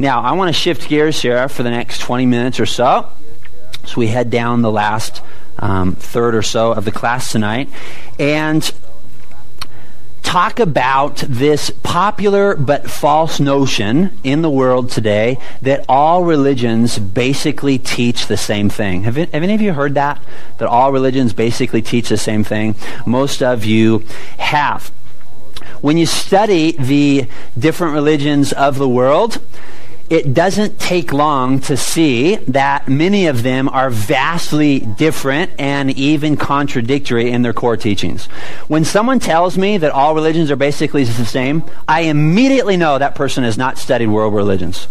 Now, I want to shift gears here for the next 20 minutes or so. So we head down the last um, third or so of the class tonight. And talk about this popular but false notion in the world today that all religions basically teach the same thing. Have, have, any of you heard that? That all religions basically teach the same thing? Most of you have. When you study the different religions of the world, it doesn't take long to see that many of them are vastly different and even contradictory in their core teachings. When someone tells me that all religions are basically the same, I immediately know that person has not studied world religions.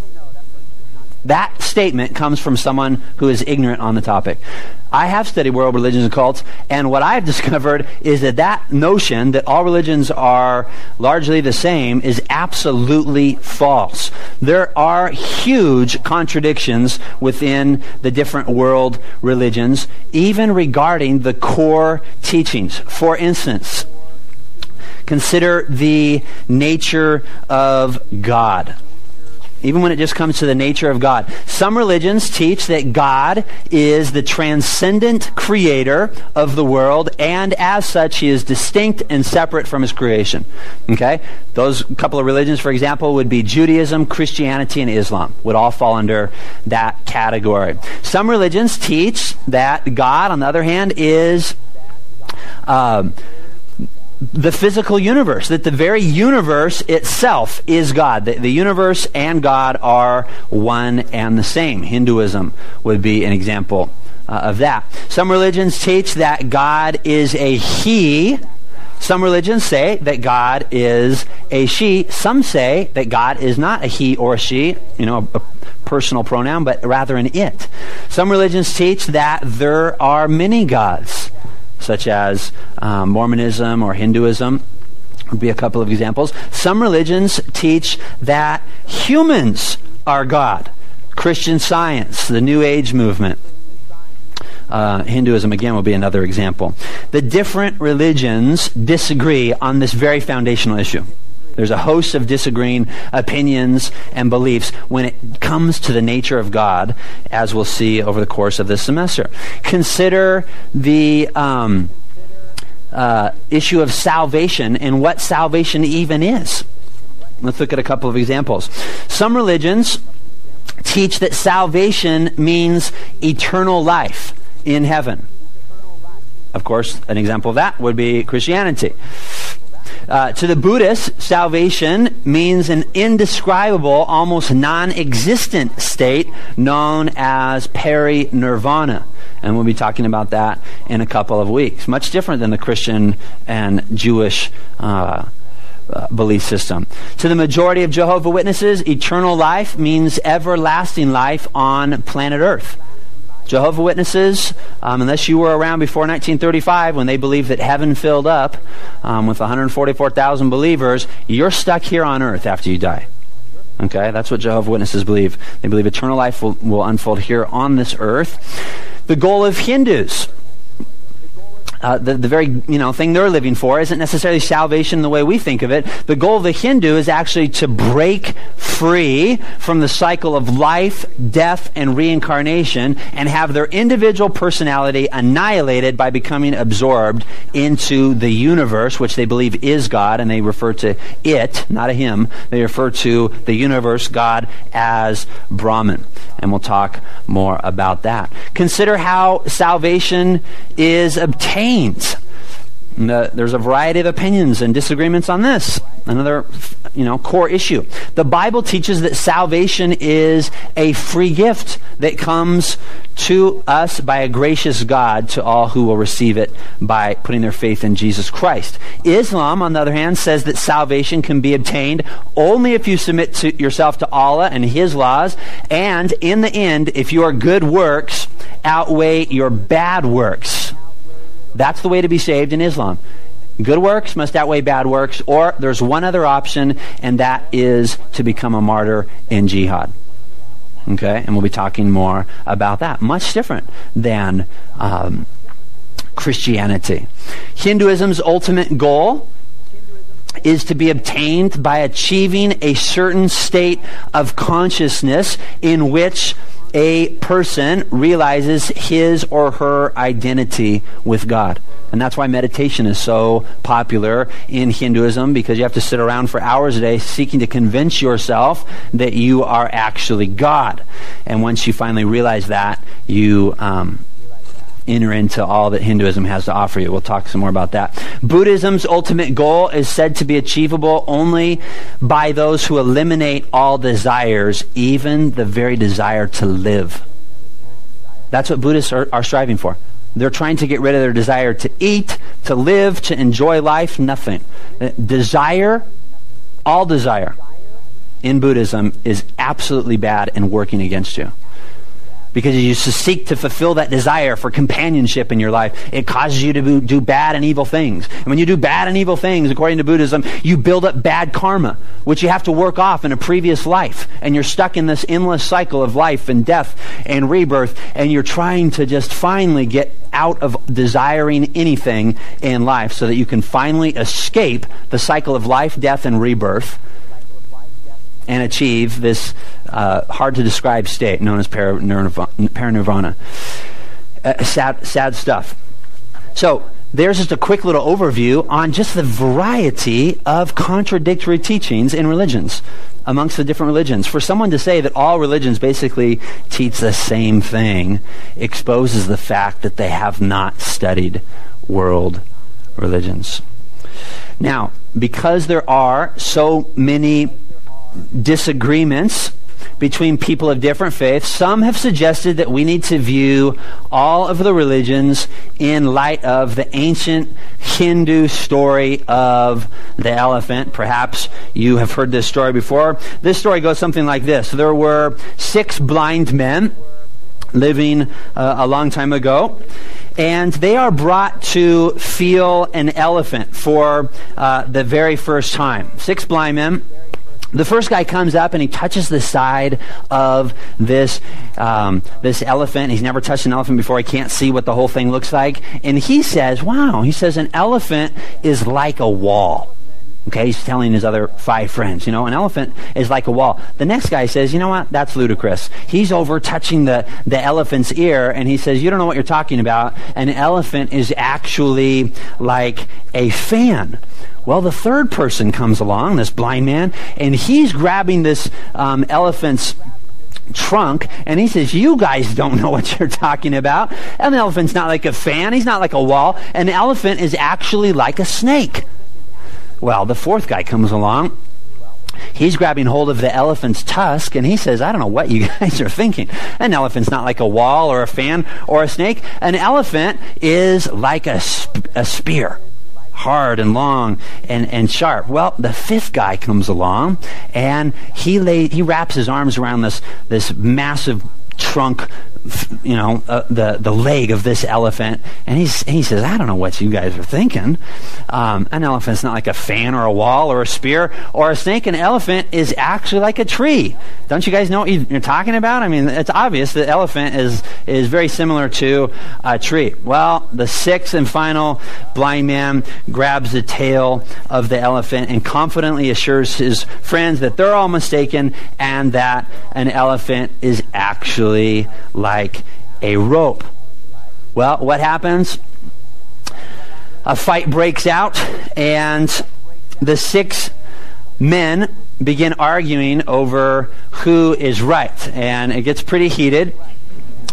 That statement comes from someone who is ignorant on the topic. I have studied world religions and cults, and what I've discovered is that that notion that all religions are largely the same is absolutely false. There are huge contradictions within the different world religions, even regarding the core teachings. For instance, consider the nature of God even when it just comes to the nature of God. Some religions teach that God is the transcendent creator of the world, and as such, he is distinct and separate from his creation. Okay? Those couple of religions, for example, would be Judaism, Christianity, and Islam, would all fall under that category. Some religions teach that God, on the other hand, is. Um, the physical universe, that the very universe itself is God. The, the, universe and God are one and the same. Hinduism would be an example uh, of that. Some religions teach that God is a he. Some religions say that God is a she. Some say that God is not a he or a she, you know, a, a personal pronoun, but rather an it. Some religions teach that there are many gods such as um, Mormonism or Hinduism would be a couple of examples. Some religions teach that humans are God. Christian Science, the New Age movement. Uh, Hinduism, again, will be another example. The different religions disagree on this very foundational issue. There's a host of disagreeing opinions and beliefs when it comes to the nature of God, as we'll see over the course of this semester. Consider the. Um, uh, issue of salvation and what salvation even is. Let's look at a couple of examples. Some religions teach that salvation means eternal life in heaven. Of course, an example of that would be Christianity. Uh, to the Buddhists, salvation means an indescribable, almost non existent state known as parinirvana. And we'll be talking about that in a couple of weeks. Much different than the Christian and Jewish uh, uh, belief system. To the majority of Jehovah Witnesses, eternal life means everlasting life on planet Earth. Jehovah Witnesses, um, unless you were around before 1935 when they believed that heaven filled up um, with 144,000 believers, you're stuck here on earth after you die. Okay, that's what Jehovah Witnesses believe. They believe eternal life will, will unfold here on this earth. The goal of Hindus uh, the, the very you know thing they're living for isn't necessarily salvation the way we think of it. The goal of the Hindu is actually to break free from the cycle of life, death, and reincarnation and have their individual personality annihilated by becoming absorbed into the universe, which they believe is God, and they refer to it, not a him. They refer to the universe, God, as Brahman. And we'll talk more about that. Consider how salvation is obtained the, uh, there's a variety of opinions and disagreements on this. Another, you know, core issue. The Bible teaches that salvation is a free gift that comes to us by a gracious God to all who will receive it by putting their faith in Jesus Christ. Islam, on the other hand, says that salvation can be obtained only if you submit to yourself to Allah and His laws, and in the end, if your good works outweigh your bad works. That's the way to be saved in Islam. Good works must outweigh bad works, or there's one other option, and that is to become a martyr in jihad. Okay? And we'll be talking more about that. Much different than um, Christianity. Hinduism's ultimate goal is to be obtained by achieving a certain state of consciousness in which a person realizes his or her identity with God. And that's why meditation is so popular in Hinduism because you have to sit around for hours a day seeking to convince yourself that you are actually God. And once you finally realize that, you um, enter into all that Hinduism has to offer you. We'll talk some more about that. Buddhism's ultimate goal is said to be achievable only by those who eliminate all desires, even the very desire to live. That's what Buddhists are, are striving for. They're trying to get rid of their desire to eat, to live, to enjoy life, nothing. Uh, desire, all desire in Buddhism is absolutely bad and working against you because you seek to fulfill that desire for companionship in your life, it causes you to do bad and evil things. And when you do bad and evil things, according to Buddhism, you build up bad karma, which you have to work off in a previous life. And you're stuck in this endless cycle of life and death and rebirth, and you're trying to just finally get out of desiring anything in life so that you can finally escape the cycle of life, death, and rebirth and achieve this uh, hard to describe state known as parinirvana. Uh, sad, sad stuff. So, there's just a quick little overview on just the variety of contradictory teachings in religions amongst the different religions. For someone to say that all religions basically teach the same thing exposes the fact that they have not studied world religions. Now, because there are so many disagreements between people of different faiths, some have suggested that we need to view all of the religions in light of the ancient Hindu story of the elephant. Perhaps you have heard this story before. This story goes something like this There were six blind men living uh, a long time ago and they are brought to feel an elephant for uh, the very first time. Six blind men the first guy comes up and he touches the side of this um, this elephant. He's never touched an elephant before. He can't see what the whole thing looks like, and he says, "Wow!" He says, "An elephant is like a wall." Okay, he's telling his other five friends, you know, an elephant is like a wall. The next guy says, you know what, that's ludicrous. He's over touching the, the elephant's ear, and he says, you don't know what you're talking about. An elephant is actually like a fan. Well, the third person comes along, this blind man, and he's grabbing this um, elephant's trunk and he says you guys don't know what you're talking about an elephant's not like a fan he's not like a wall an elephant is actually like a snake well the fourth guy comes along He's grabbing hold of the elephant's tusk and he says, I don't know what you guys are thinking. An elephant's not like a wall or a fan or a snake. An elephant is like a, sp- a spear hard and long and, and sharp. Well, the fifth guy comes along and he lay, he wraps his arms around this, this massive trunk you know, uh, the the leg of this elephant, and he's he says, I don't know what you guys are thinking. Um, an elephant's not like a fan or a wall or a spear or a snake. An elephant is actually like a tree. Don't you guys know what you're talking about? I mean, it's obvious that elephant is is very similar to a tree. Well, the sixth and final blind man grabs the tail of the elephant and confidently assures his friends that they're all mistaken and that an elephant is actually like like a rope. Well, what happens? A fight breaks out, and the six men begin arguing over who is right, and it gets pretty heated.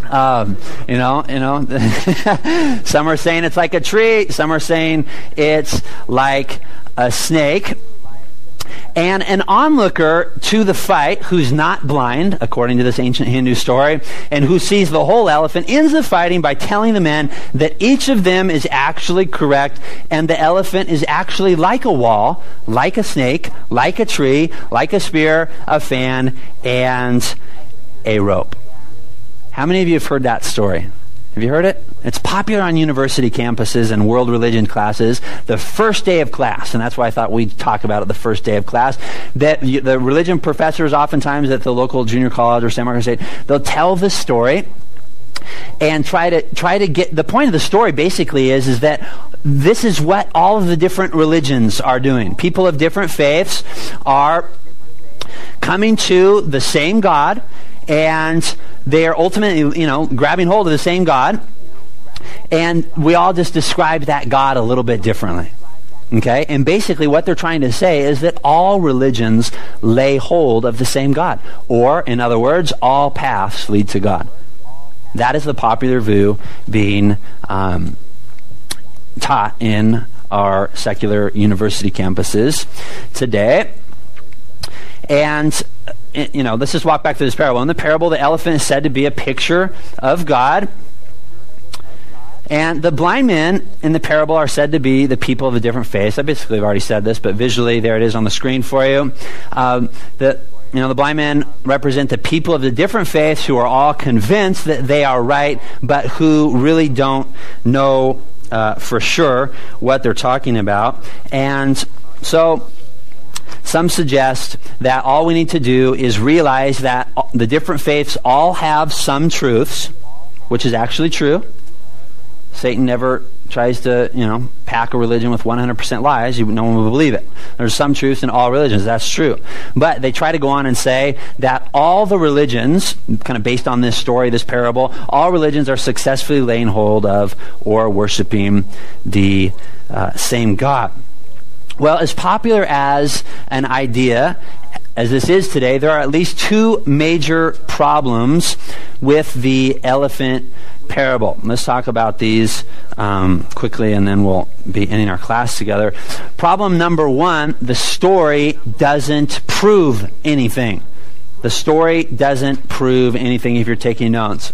Um, you know, you know. some are saying it's like a tree. Some are saying it's like a snake. And an onlooker to the fight, who's not blind, according to this ancient Hindu story, and who sees the whole elephant, ends the fighting by telling the men that each of them is actually correct, and the elephant is actually like a wall, like a snake, like a tree, like a spear, a fan, and a rope. How many of you have heard that story? Have you heard it? It's popular on university campuses and world religion classes. The first day of class, and that's why I thought we'd talk about it the first day of class. That the religion professors, oftentimes at the local junior college or San Marcos State, they'll tell the story and try to try to get the point of the story basically is is that this is what all of the different religions are doing. People of different faiths are coming to the same God and they are ultimately, you know, grabbing hold of the same God. And we all just describe that God a little bit differently. Okay? And basically, what they're trying to say is that all religions lay hold of the same God. Or, in other words, all paths lead to God. That is the popular view being um, taught in our secular university campuses today. And you know, let's just walk back to this parable. In the parable, the elephant is said to be a picture of God. And the blind men in the parable are said to be the people of a different faith. I basically have already said this, but visually, there it is on the screen for you. Um, the, you know, the blind men represent the people of the different faiths who are all convinced that they are right, but who really don't know uh, for sure what they're talking about. And so some suggest that all we need to do is realize that the different faiths all have some truths, which is actually true. Satan never tries to, you know, pack a religion with 100% lies. no one will believe it. There's some truth in all religions. That's true. But they try to go on and say that all the religions, kind of based on this story, this parable, all religions are successfully laying hold of or worshiping the uh, same God. Well, as popular as an idea as this is today, there are at least two major problems with the elephant parable. Let's talk about these um, quickly and then we'll be ending our class together. Problem number one the story doesn't prove anything. The story doesn't prove anything if you're taking notes.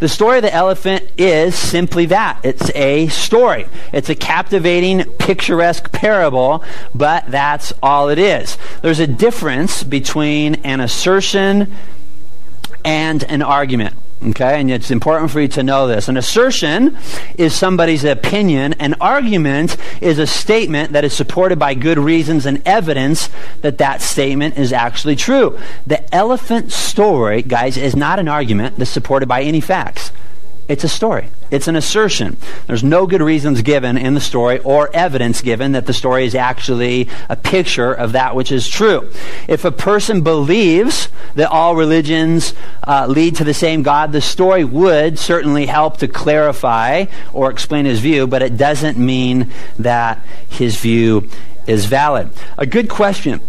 The story of the elephant is simply that. It's a story. It's a captivating, picturesque parable, but that's all it is. There's a difference between an assertion and an argument. Okay, and it's important for you to know this. An assertion is somebody's opinion. An argument is a statement that is supported by good reasons and evidence that that statement is actually true. The elephant story, guys, is not an argument that's supported by any facts. It's a story. It's an assertion. There's no good reasons given in the story or evidence given that the story is actually a picture of that which is true. If a person believes that all religions uh, lead to the same God, the story would certainly help to clarify or explain his view, but it doesn't mean that his view is valid. A good question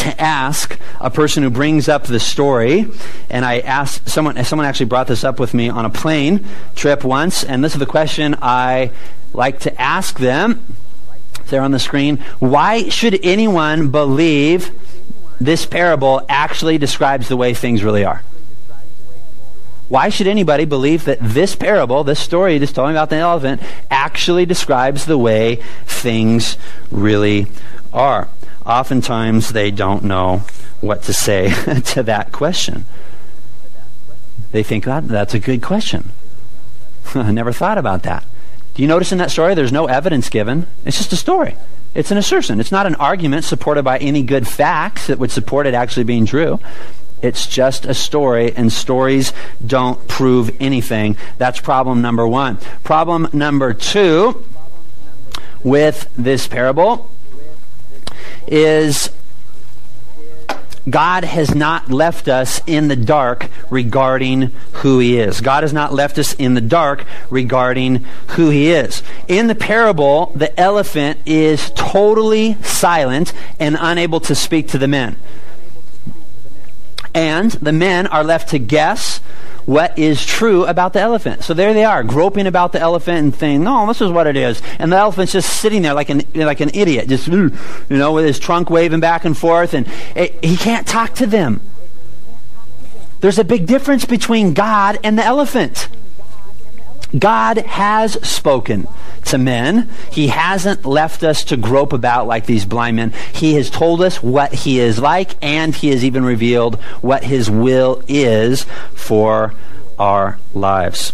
to ask a person who brings up the story. And I asked someone, someone actually brought this up with me on a plane trip once. And this is the question I like to ask them. There on the screen. Why should anyone believe this parable actually describes the way things really are? Why should anybody believe that this parable, this story just telling about the elephant, actually describes the way things really are? Oftentimes they don't know what to say to that question. They think, oh, that's a good question. I never thought about that. Do you notice in that story there's no evidence given? It's just a story. It's an assertion. It's not an argument supported by any good facts that would support it actually being true. It's just a story, and stories don't prove anything. That's problem number one. Problem number two with this parable is God has not left us in the dark regarding who He is. God has not left us in the dark regarding who He is. In the parable, the elephant is totally silent and unable to speak to the men. And the men are left to guess what is true about the elephant. So there they are, groping about the elephant and saying, no, this is what it is. And the elephant's just sitting there like an, like an idiot, just, you know, with his trunk waving back and forth, and it, he can't talk to them. There's a big difference between God and the elephant. God has spoken to men. He hasn't left us to grope about like these blind men. He has told us what he is like, and he has even revealed what his will is for our lives.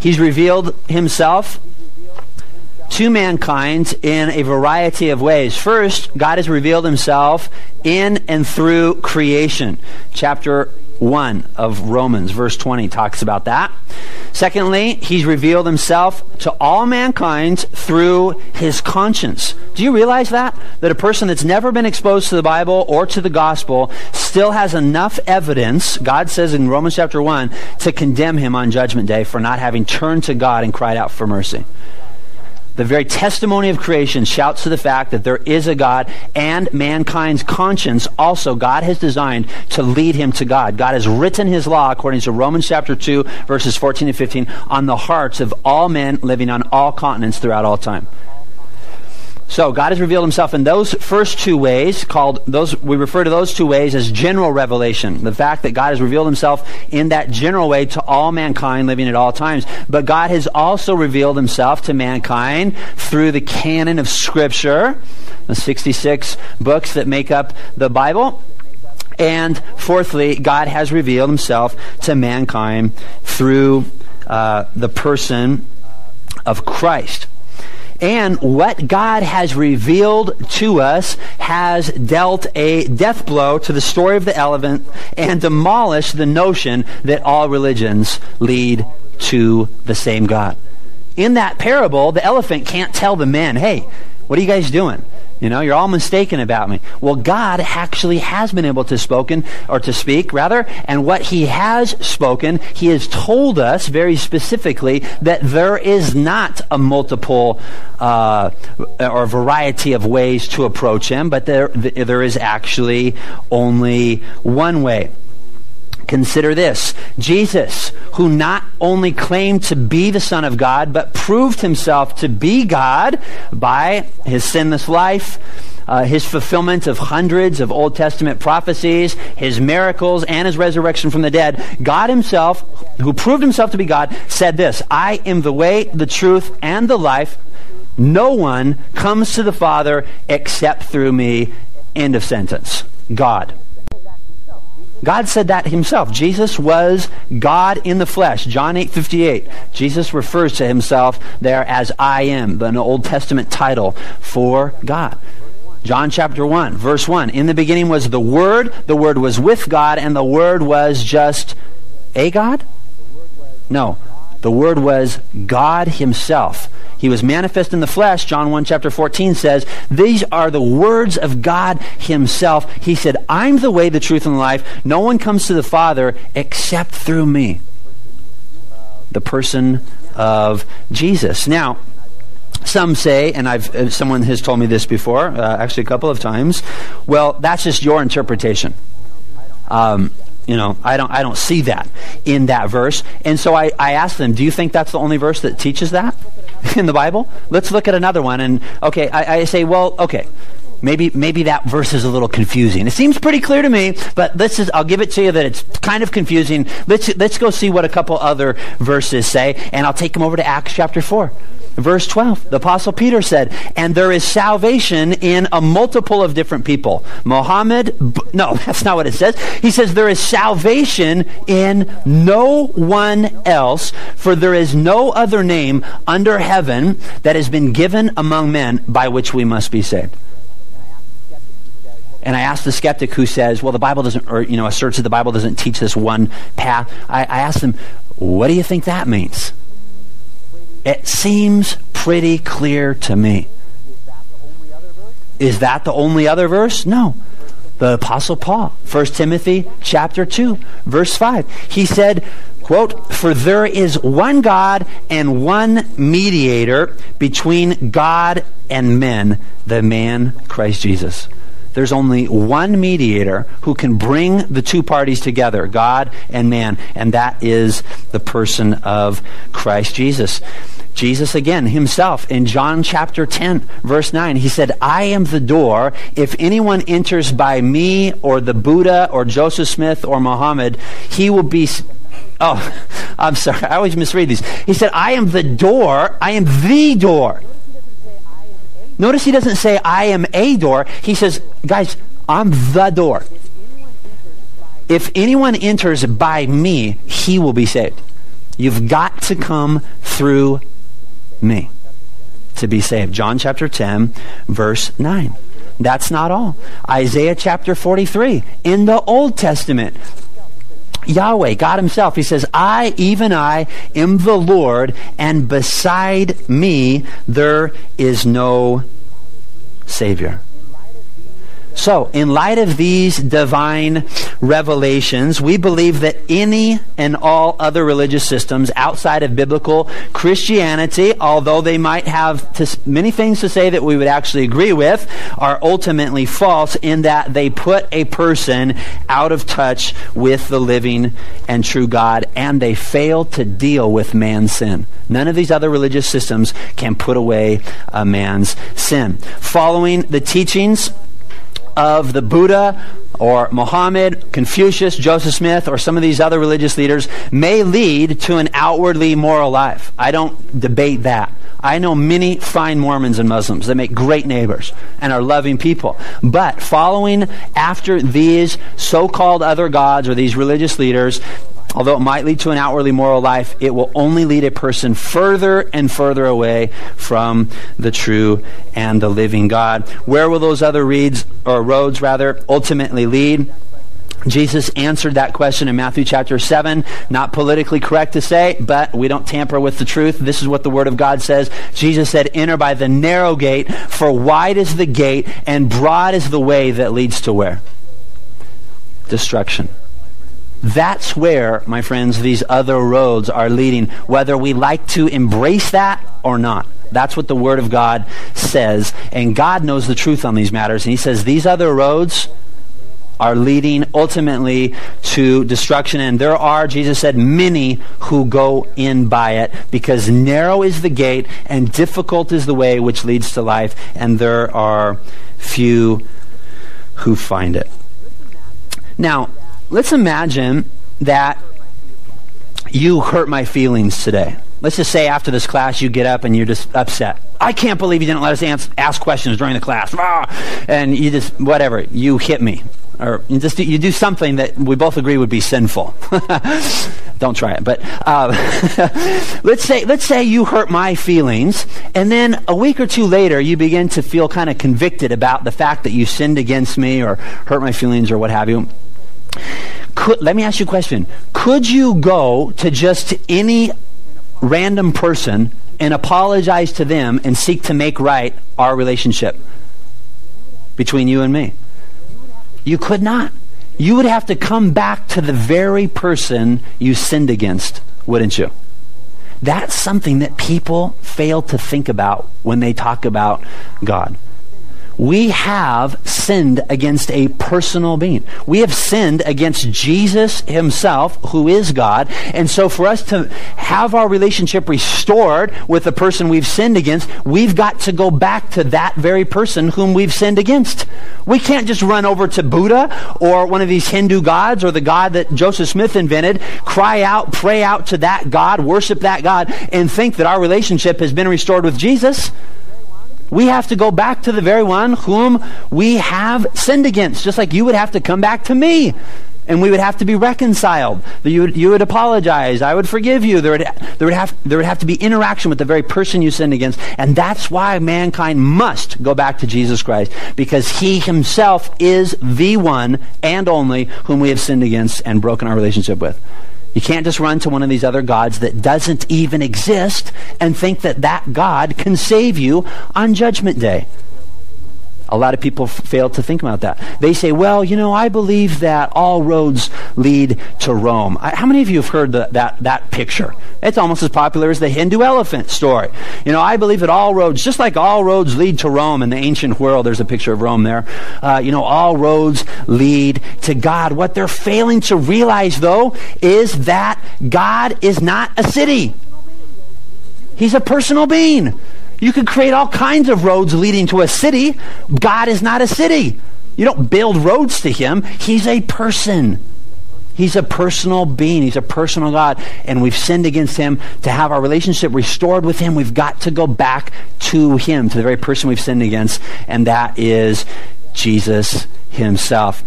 He's revealed himself to mankind in a variety of ways. First, God has revealed himself in and through creation. Chapter 1 of Romans, verse 20, talks about that. Secondly, he's revealed himself to all mankind through his conscience. Do you realize that? That a person that's never been exposed to the Bible or to the gospel still has enough evidence, God says in Romans chapter 1, to condemn him on judgment day for not having turned to God and cried out for mercy the very testimony of creation shouts to the fact that there is a God and mankind's conscience also God has designed to lead him to God. God has written his law according to Romans chapter 2 verses 14 and 15 on the hearts of all men living on all continents throughout all time. So God has revealed himself in those first two ways, called those we refer to those two ways as general revelation. The fact that God has revealed himself in that general way to all mankind living at all times. But God has also revealed himself to mankind through the canon of Scripture, the 66 books that make up the Bible. And fourthly, God has revealed himself to mankind through uh, the person of Christ. And what God has revealed to us has dealt a death blow to the story of the elephant and demolished the notion that all religions lead to the same God. In that parable, the elephant can't tell the men, hey, what are you guys doing? You know, you're all mistaken about me. Well, God actually has been able to spoken or to speak rather, and what he has spoken, he has told us very specifically that there is not a multiple uh, or variety of ways to approach him, but there there is actually only one way. Consider this Jesus, who not only claimed to be the Son of God, but proved himself to be God by his sinless life, uh, his fulfillment of hundreds of Old Testament prophecies, his miracles, and his resurrection from the dead. God himself, who proved himself to be God, said this I am the way, the truth, and the life. No one comes to the Father except through me. End of sentence. God. God said that himself. Jesus was God in the flesh. John 8 58. Jesus refers to himself there as I am, an Old Testament title for God. John chapter 1, verse 1. In the beginning was the Word, the Word was with God, and the Word was just a God? No. The Word was God Himself. He was manifest in the flesh. John 1 chapter 14 says, These are the words of God himself. He said, I'm the way, the truth, and the life. No one comes to the Father except through me. The person of Jesus. Now, some say, and I've uh, someone has told me this before, uh, actually a couple of times. Well, that's just your interpretation. Um, you know, I don't, I don't see that in that verse. And so I, I asked them, do you think that's the only verse that teaches that? in the Bible? Let's look at another one. And okay, I, I say, well, okay, maybe maybe that verse is a little confusing. It seems pretty clear to me, but let's—I'll give it to you that it's kind of confusing. Let's let's go see what a couple other verses say, and I'll take them over to Acts chapter four. Verse 12, the Apostle Peter said, And there is salvation in a multiple of different people. Mohammed, no, that's not what it says. He says, There is salvation in no one else, for there is no other name under heaven that has been given among men by which we must be saved. And I asked the skeptic who says, well, the Bible doesn't, or, you know, asserts that the Bible doesn't teach this one path. I, I asked them, what do you think that means? It seems pretty clear to me. Is that the only other verse? No. The apostle Paul, 1 Timothy chapter 2, verse 5. He said, quote, "For there is one God and one mediator between God and men, the man Christ Jesus." There's only one mediator who can bring the two parties together, God and man, and that is the person of Christ Jesus. Jesus again himself in John chapter 10 verse 9 he said I am the door. If anyone enters by me or the Buddha or Joseph Smith or Muhammad he will be Oh I'm sorry I always misread these. He said I am the door. I am the door Notice he doesn't say, I am a door. He says, guys, I'm the door. If anyone enters by me, he will be saved. You've got to come through me to be saved. John chapter 10, verse 9. That's not all. Isaiah chapter 43. In the Old Testament, Yahweh, God Himself. He says, I, even I, am the Lord, and beside me there is no Savior. So, in light of these divine revelations, we believe that any and all other religious systems outside of biblical Christianity, although they might have to, many things to say that we would actually agree with, are ultimately false in that they put a person out of touch with the living and true God, and they fail to deal with man's sin. None of these other religious systems can put away a man's sin. Following the teachings of the Buddha or Muhammad, Confucius, Joseph Smith, or some of these other religious leaders may lead to an outwardly moral life. I don't debate that. I know many fine Mormons and Muslims that make great neighbors and are loving people. But following after these so called other gods or these religious leaders Although it might lead to an outwardly moral life, it will only lead a person further and further away from the true and the living God. Where will those other reeds or roads rather ultimately lead? Jesus answered that question in Matthew chapter 7. Not politically correct to say, but we don't tamper with the truth. This is what the Word of God says. Jesus said, Enter by the narrow gate, for wide is the gate, and broad is the way that leads to where? Destruction. That's where, my friends, these other roads are leading, whether we like to embrace that or not. That's what the Word of God says. And God knows the truth on these matters. And He says these other roads are leading ultimately to destruction. And there are, Jesus said, many who go in by it because narrow is the gate and difficult is the way which leads to life. And there are few who find it. Now, let's imagine that you hurt my feelings today. Let's just say after this class you get up and you're just upset. I can't believe you didn't let us ans- ask questions during the class. Ah! And you just, whatever, you hit me. Or you just you do something that we both agree would be sinful. Don't try it. But uh, let's say let's say you hurt my feelings, and then a week or two later you begin to feel kind of convicted about the fact that you sinned against me or hurt my feelings or what have you could, let me ask you a question. Could you go to just any random person and apologize to them and seek to make right our relationship between you and me? You could not. You would have to come back to the very person you sinned against, wouldn't you? That's something that people fail to think about when they talk about God we have sinned against a personal being. We have sinned against Jesus himself, who is God. And so for us to have our relationship restored with the person we've sinned against, we've got to go back to that very person whom we've sinned against. We can't just run over to Buddha or one of these Hindu gods or the God that Joseph Smith invented, cry out, pray out to that God, worship that God, and think that our relationship has been restored with Jesus. We have to go back to the very one whom we have sinned against, just like you would have to come back to me. And we would have to be reconciled. You would, you would apologize. I would forgive you. There would, there, would have, there would have to be interaction with the very person you sinned against. And that's why mankind must go back to Jesus Christ, because he himself is the one and only whom we have sinned against and broken our relationship with. You can't just run to one of these other gods that doesn't even exist and think that that God can save you on Judgment Day. A lot of people fail to think about that. They say, well, you know, I believe that all roads lead to Rome. I, how many of you have heard the, that, that picture? It's almost as popular as the Hindu elephant story. You know, I believe that all roads, just like all roads lead to Rome in the ancient world, there's a picture of Rome there. Uh, you know, all roads lead to God. What they're failing to realize, though, is that God is not a city. He's a personal being. You could create all kinds of roads leading to a city. God is not a city. You don't build roads to him. He's a person. He's a personal being. He's a personal God. And we've sinned against him. To have our relationship restored with him, we've got to go back to him, to the very person we've sinned against. And that is Jesus himself.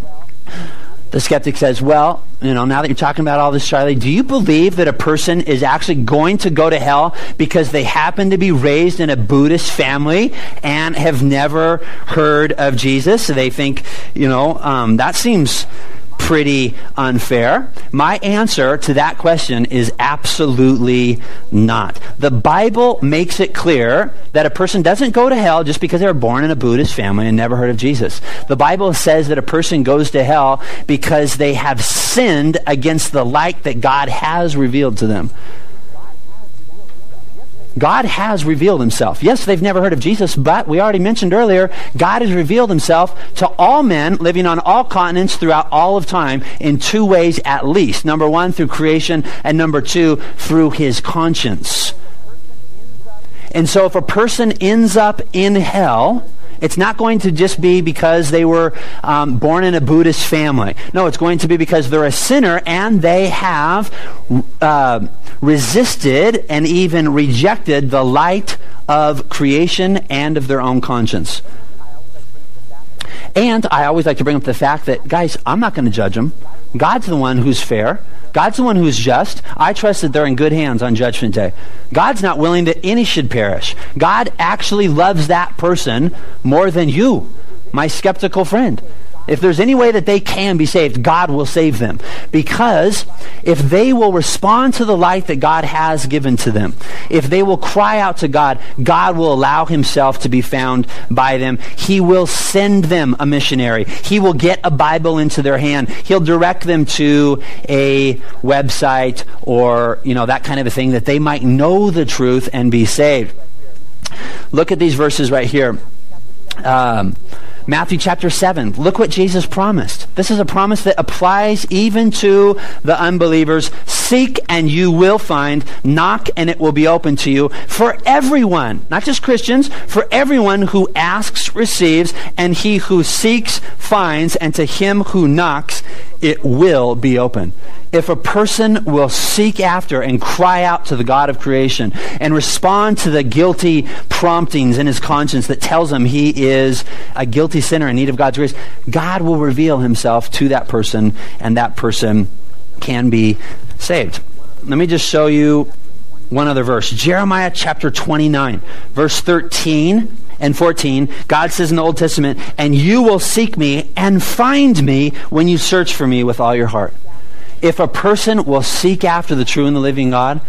The skeptic says, Well, you know, now that you're talking about all this, Charlie, do you believe that a person is actually going to go to hell because they happen to be raised in a Buddhist family and have never heard of Jesus? So they think, you know, um, that seems pretty unfair? My answer to that question is absolutely not. The Bible makes it clear that a person doesn't go to hell just because they were born in a Buddhist family and never heard of Jesus. The Bible says that a person goes to hell because they have sinned against the light that God has revealed to them. God has revealed himself. Yes, they've never heard of Jesus, but we already mentioned earlier, God has revealed himself to all men living on all continents throughout all of time in two ways at least. Number one, through creation, and number two, through his conscience. And so if a person ends up in hell, it's not going to just be because they were um, born in a Buddhist family. No, it's going to be because they're a sinner and they have uh, resisted and even rejected the light of creation and of their own conscience. And I always like to bring up the fact that, guys, I'm not going to judge them. God's the one who's fair. God's the one who's just. I trust that they're in good hands on Judgment Day. God's not willing that any should perish. God actually loves that person more than you, my skeptical friend. If there's any way that they can be saved, God will save them. Because if they will respond to the light that God has given to them, if they will cry out to God, God will allow himself to be found by them. He will send them a missionary. He will get a Bible into their hand. He'll direct them to a website or, you know, that kind of a thing that they might know the truth and be saved. Look at these verses right here. Um, Matthew chapter 7. Look what Jesus promised. This is a promise that applies even to the unbelievers. Seek and you will find. Knock and it will be open to you. For everyone, not just Christians, for everyone who asks receives, and he who seeks finds, and to him who knocks it will be open if a person will seek after and cry out to the God of creation and respond to the guilty promptings in his conscience that tells him he is a guilty sinner in need of God's grace, God will reveal himself to that person and that person can be saved. Let me just show you one other verse. Jeremiah chapter 29, verse 13 and 14, God says in the Old Testament, And you will seek me and find me when you search for me with all your heart. If a person will seek after the true and the living God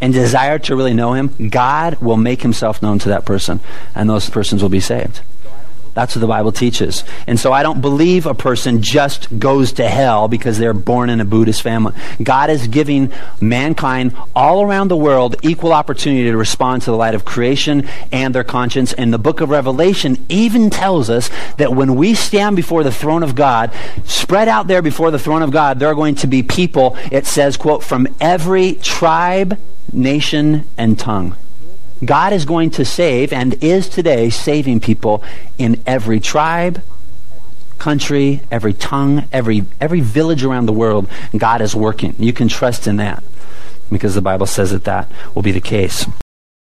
and desire to really know him, God will make himself known to that person, and those persons will be saved. That's what the Bible teaches. And so I don't believe a person just goes to hell because they're born in a Buddhist family. God is giving mankind all around the world equal opportunity to respond to the light of creation and their conscience. And the book of Revelation even tells us that when we stand before the throne of God, spread out there before the throne of God, there are going to be people, it says, quote, from every tribe, nation, and tongue. God is going to save and is today saving people in every tribe, country, every tongue, every every village around the world. God is working. You can trust in that because the Bible says that that will be the case.